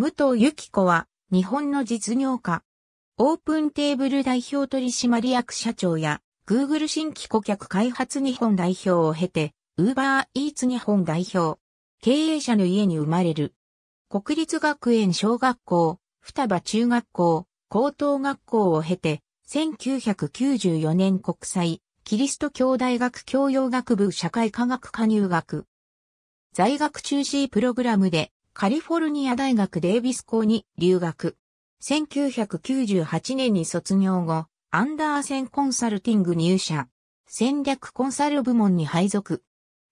武藤由紀子は日本の実業家。オープンテーブル代表取締役社長や Google 新規顧客開発日本代表を経て Uber Eats 日本代表。経営者の家に生まれる。国立学園小学校、双葉中学校、高等学校を経て1994年国際キリスト教大学教養学部社会科学科入学。在学中止プログラムでカリフォルニア大学デイビス校に留学。1998年に卒業後、アンダーセンコンサルティング入社。戦略コンサル部門に配属。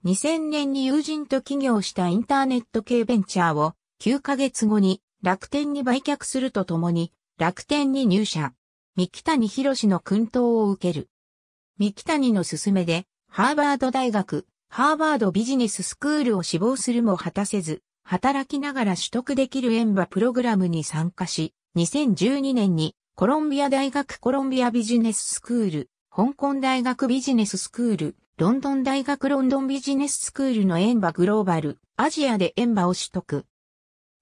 2000年に友人と起業したインターネット系ベンチャーを9ヶ月後に楽天に売却するとともに楽天に入社。三木谷博士の訓導を受ける。三木谷の勧めでハーバード大学、ハーバードビジネススクールを志望するも果たせず、働きながら取得できるエンバプログラムに参加し、2012年にコロンビア大学コロンビアビジネススクール、香港大学ビジネススクール、ロンドン大学ロンドンビジネススクールのエンバグローバル、アジアでエンバを取得。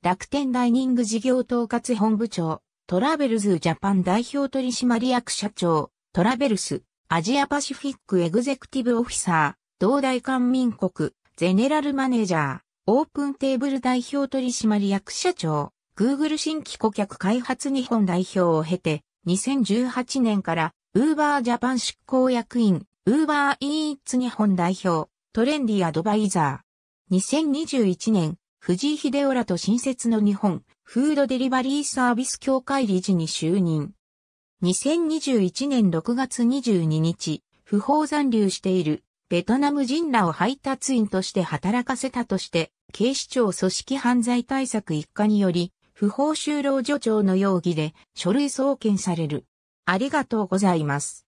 楽天ダイニング事業統括本部長、トラベルズジャパン代表取締役社長、トラベルス、アジアパシフィックエグゼクティブオフィサー、同大韓民国、ゼネラルマネージャー、オープンテーブル代表取締役社長、Google 新規顧客開発日本代表を経て、2018年から Uber Japan 出向役員、Uber Eats 日本代表、トレンディアドバイザー。2021年、藤井秀夫らと新設の日本フードデリバリーサービス協会理事に就任。2021年6月22日、不法残留しているベトナム人らを配達員として働かせたとして、警視庁組織犯罪対策一課により、不法就労助長の容疑で書類送検される。ありがとうございます。